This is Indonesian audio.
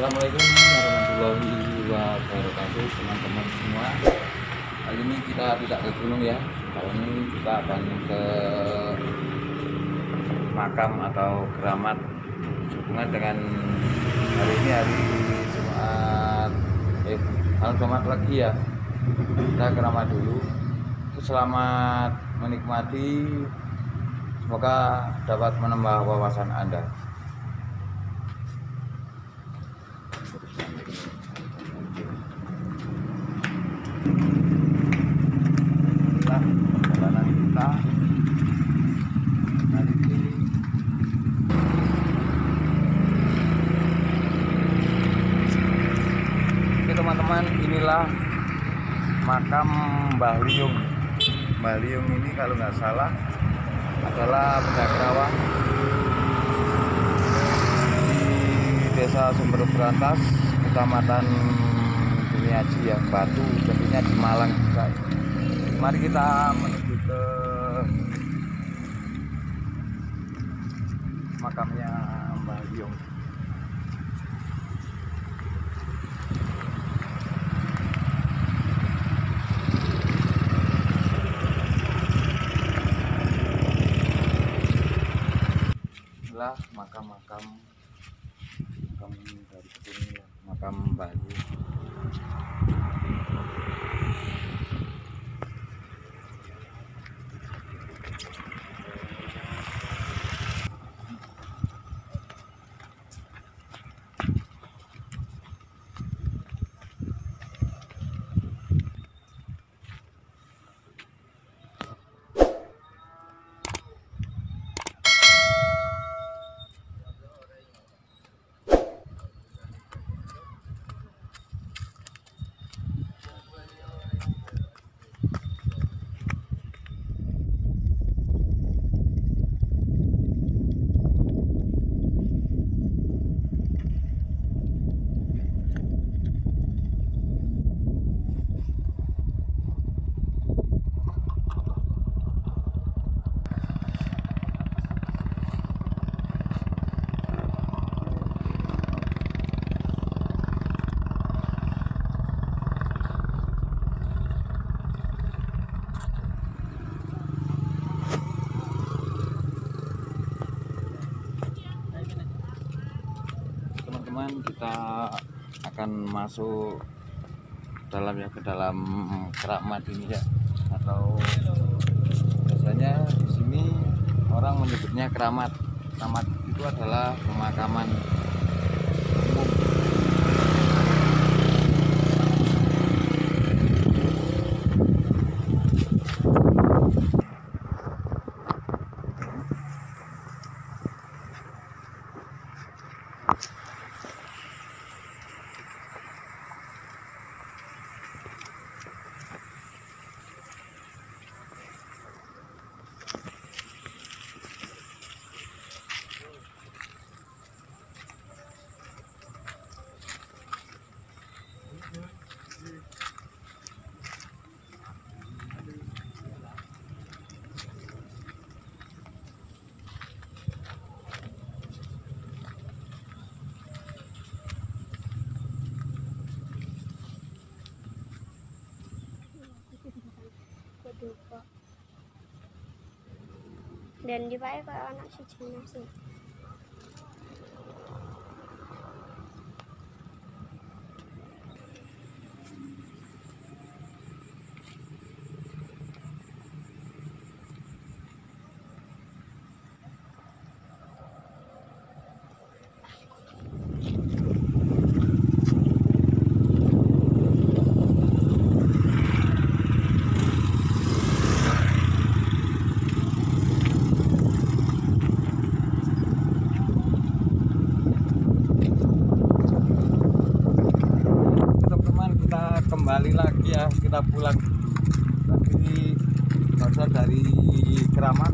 Assalamualaikum warahmatullahi wabarakatuh teman-teman semua. Kali ini kita tidak ke gunung ya. Kali ini kita akan ke makam atau keramat. Hubungan dengan hari ini hari Jumat. Eh, malam Jumat lagi ya. Kita keramat dulu. Selamat menikmati. Semoga dapat menambah wawasan Anda inilah perjalanan kita hari ini oke teman-teman inilah makam Mbah Liung Mbah Liung ini kalau nggak salah adalah Pendakrawang di Sumber Berantas kecamatan Buniaji yang Batu tentunya di Malang juga. Mari kita menuju ke makamnya Mbah inilah makam-makam makam dari sini makam Mbah Liung teman-teman kita akan masuk dalam ya ke dalam keramat ini ya. Atau biasanya di sini orang menyebutnya keramat. Keramat itu adalah pemakaman Dan di bawah kalau anak si Cina sih. teman-teman kita kembali lagi ya kita pulang. Tadi barusan dari keramat